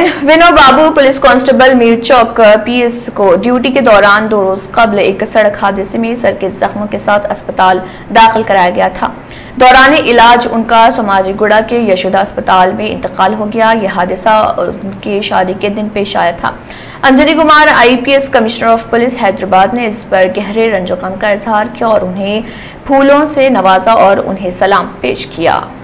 Nazreen Vino Babu police constable Mir Chowk PS को duty के दौरान दो रोज कबल एक सड़क हादसे में सर के जख्मों के साथ अस्पताल दाखिल कराया गया था। दौरान इलाज उनका समाजी गुड़ा के यशोदा अस्पताल में इंतकाल हो गया। यह हादसा उनकी शादी के दिन पेश आया था। Anjali Kumar IPS commissioner of police Hyderabad ने इस पर गहरे रंजोगम का इजहार किया और उन्हें फूलों से नवाजा और उन्हें सलाम पेश किया।